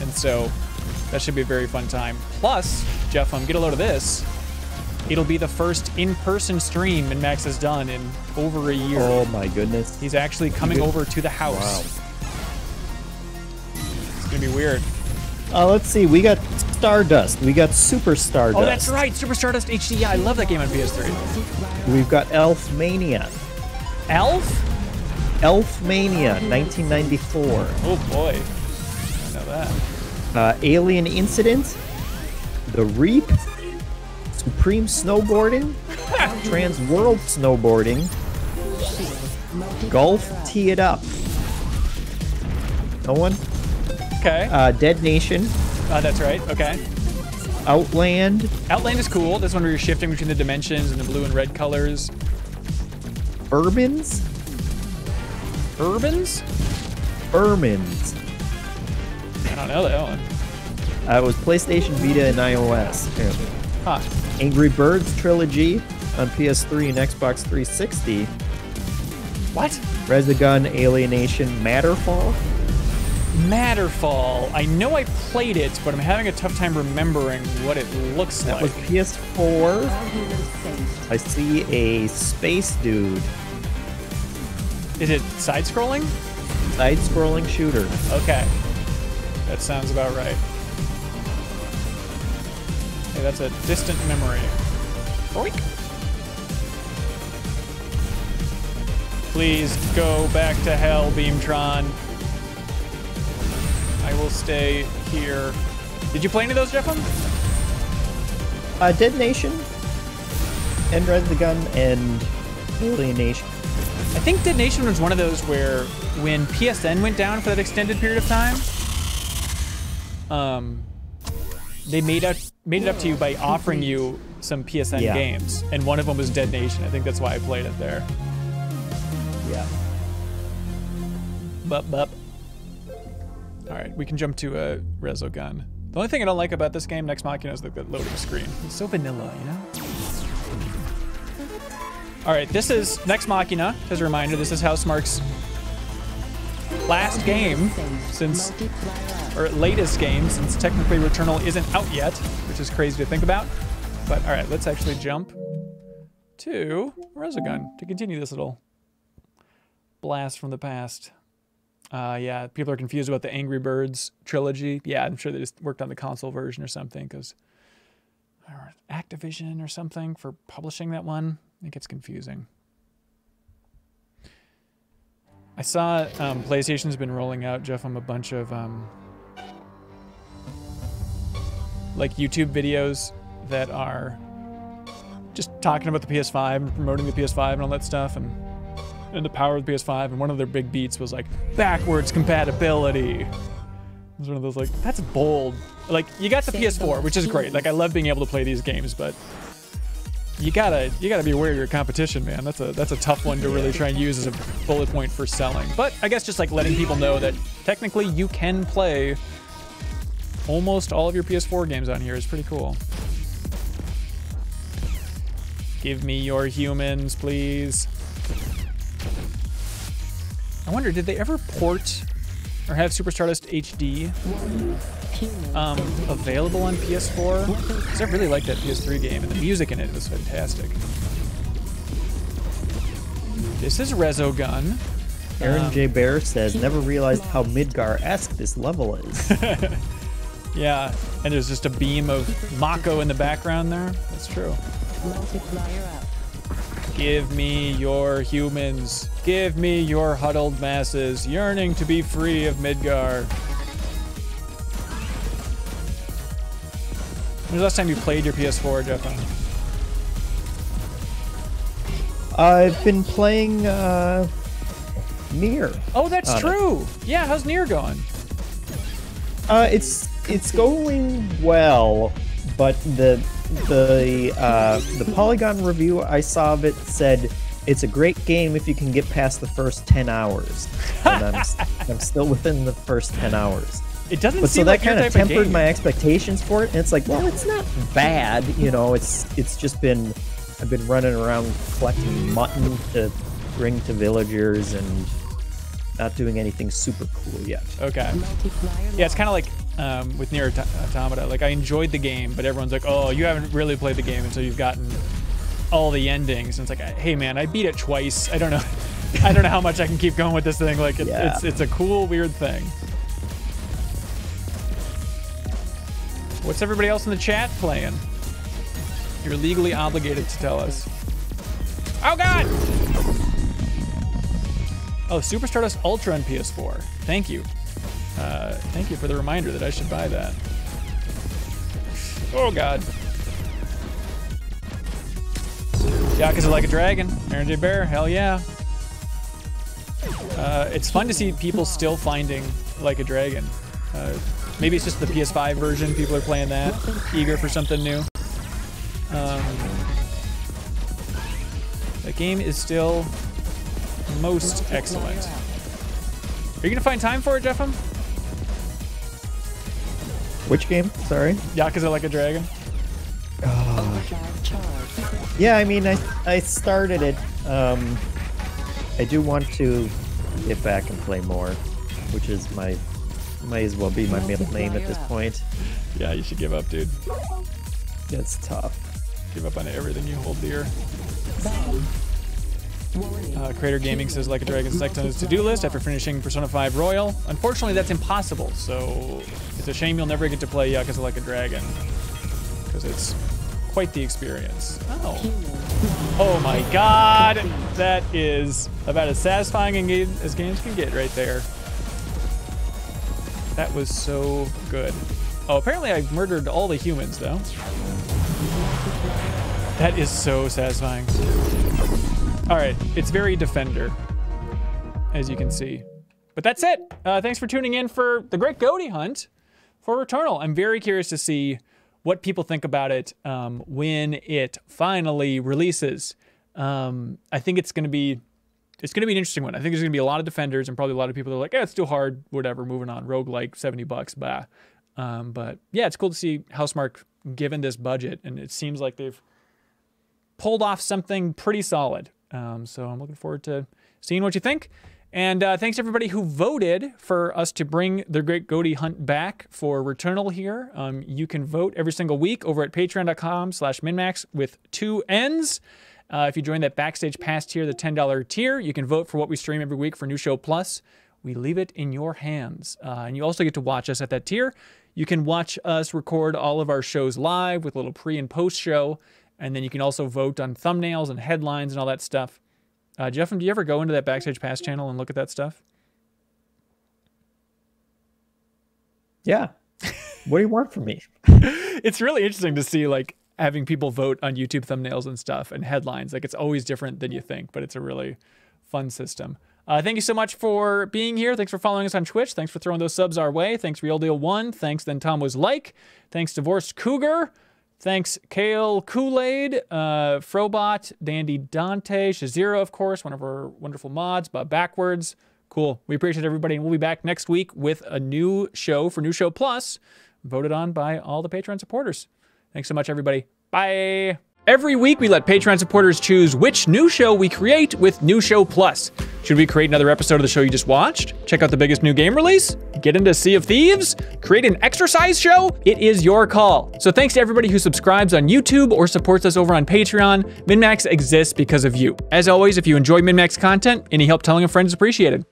And so that should be a very fun time. Plus, Jeff, um, get a load of this. It'll be the first in-person stream and Max has done in over a year. Oh my goodness. He's actually coming Good. over to the house. Wow. It's gonna be weird. Uh, let's see. We got Stardust. We got Super Stardust. Oh, that's right, Super Stardust HD. Yeah, I love that game on PS3. We've got Elf Mania. Elf? Elf Mania, 1994. Oh boy, that. Uh, Alien Incident. The Reap. Supreme Snowboarding. Trans World Snowboarding. Golf Tee It Up. No one? Okay, Uh, Dead Nation. uh, that's right. Okay, Outland. Outland is cool. This one where you're shifting between the dimensions and the blue and red colors. Urbans. Urbans? Urbans. I don't know that one. Uh, it was PlayStation Vita and iOS. apparently. Huh. Angry Birds Trilogy on PS3 and Xbox 360. What? Resogun Alienation Matterfall. Matterfall. I know I played it, but I'm having a tough time remembering what it looks That like. was PS4. All humans saved. I see a space dude. Is it side-scrolling? Side scrolling shooter. Okay. That sounds about right. Hey, that's a distant memory. Oink. Please go back to hell, Beamtron. I will stay here. Did you play any of those, Jeffem? Uh, Dead Nation. And Gun, and Alienation. I think Dead Nation was one of those where when PSN went down for that extended period of time, um, they made up made it up to you by offering you some PSN Yeah. games, and one of them was Dead Nation. I think that's why I played it there. Yeah. Bup bup. All right, we can jump to a Resogun. The only thing I don't like about this game, Nex Machina, is the, the loading screen. It's so vanilla, you know. All right, this is Nex Machina. As a reminder, this is Housemarque's last game since or latest game since technically Returnal isn't out yet, which is crazy to think about. But all right, let's actually jump to Resogun to continue this little blast from the past. Uh, yeah, people are confused about the Angry Birds trilogy. Yeah, I'm sure they just worked on the console version or something because Activision or something for publishing that one. It gets confusing. I saw um, PlayStation's been rolling out, Jeff, on a bunch of um, like YouTube videos that are just talking about the PS5 and promoting the PS5 and all that stuff and and the power of the PS5. And one of their big beats was like backwards compatibility. It was one of those like that's bold. Like you got the PS4, which is great. Like I love being able to play these games, but you gotta you gotta be aware of your competition, man. That's a that's a tough one to really try and use as a bullet point for selling. But I guess just like letting people know that technically you can play almost all of your PS4 games on here is pretty cool. Give me your humans, please. I wonder, did they ever port or have Super Stardust HD um, available on PS4? Because I really liked that PS3 game, and the music in it was fantastic. This is Resogun. Aaron Um, J. Bear says, never realized how Midgar-esque this level is. Yeah, and there's just a beam of Mako in the background there. That's true. Give me your humans. Give me your huddled masses, yearning to be free of Midgar. When's the last time you played your PS4, Jeff? I've been playing uh, Nier. Oh, that's On it. true. Yeah, how's Nier going? Uh, it's it's going well, but the the uh, the Polygon review I saw of it said it's a great game if you can get past the first ten hours, and I'm I'm still within the first ten hours. It doesn't But so seem that like kind of type of tempered my expectations for it, and it's like, well, it's not bad, you know. It's it's just been I've been running around collecting mutton to bring to villagers and not doing anything super cool yet. Okay. Yeah, it's kind of like um, with Nier Automata. Like I enjoyed the game, but everyone's like, "Oh, you haven't really played the game until you've gotten all the endings." And it's like, "Hey, man, I beat it twice. I don't know. I don't know how much I can keep going with this thing. Like, it, Yeah. it's it's a cool, weird thing." What's everybody else in the chat playing? You're legally obligated to tell us. Oh God! Oh, Super Stardust Ultra on PS4. Thank you. Uh, thank you for the reminder that I should buy that. Oh God. Yakuza Like a Dragon. Aaron J. Bear, hell yeah. Uh, it's fun to see people still finding Like a Dragon. Uh, maybe it's just the PS5 version. People are playing that, eager for something new. Um, the game is still most excellent. Are you gonna find time for it, Jeffem? Which game? Sorry. Yakuza Like a Dragon. Yeah, I mean, I I started it. Um, I do want to get back and play more, which is my might as well be my middle name at this point. Yeah, you should give up, dude. It's tough. Give up on everything you hold dear. Bang. Warning. Uh, Crater Gaming says Like a Dragon's next on his to-do list after finishing Persona 5 Royal. Unfortunately, that's impossible, so it's a shame you'll never get to play Yakuza Like a Dragon. Because it's quite the experience. Oh. Oh my god! That is about as satisfying in game- as games can get right there. That was so good. Oh, apparently I murdered all the humans, though. That is so satisfying. All right, it's very Defender, as you can see. But that's it. Uh, thanks for tuning in for the Great GOTY Hunt for Returnal. I'm very curious to see what people think about it um, when it finally releases. Um, I think it's going to be it's going to be an interesting one. I think there's going to be a lot of defenders and probably a lot of people that are like, yeah, it's too hard, whatever, moving on. Rogue like 70 bucks, bah. Um, but yeah, it's cool to see Housemarque given this budget, and it seems like they've pulled off something pretty solid. Um, so I'm looking forward to seeing what you think. And uh, thanks everybody who voted for us to bring the Great GOTY Hunt back for Returnal here. Um, you can vote every single week over at patreon.com slash minnmax with two N's. Uh, if you join that Backstage Pass tier, the $10 tier, you can vote for what we stream every week for New Show Plus. We leave it in your hands. Uh, and you also get to watch us at that tier. You can watch us record all of our shows live with a little pre and post show. And then you can also vote on thumbnails and headlines and all that stuff. Uh, Jeff, do you ever go into that Backstage Pass channel and look at that stuff? Yeah. what do you want from me? it's really interesting to see like having people vote on YouTube thumbnails and stuff and headlines. Like it's always different than you think, but it's a really fun system. Uh, thank you so much for being here. Thanks for following us on Twitch. Thanks for throwing those subs our way. Thanks Real Deal One. Thanks then Tom was like. Thanks Divorced Cougar. Thanks Kale Kool Aid, uh, Frobot, Dandy Dante, Shazira, of course, one of our wonderful mods. But backwards, cool. We appreciate everybody, and we'll be back next week with a new show for New Show Plus, voted on by all the Patreon supporters. Thanks so much, everybody. Bye. Every week, we let Patreon supporters choose which new show we create with New Show Plus. Should we create another episode of the show you just watched? Check out the biggest new game release? Get into Sea of Thieves? Create an exercise show? It is your call. So thanks to everybody who subscribes on YouTube or supports us over on Patreon. MinnMax exists because of you. As always, if you enjoy MinnMax content, any help telling a friend is appreciated.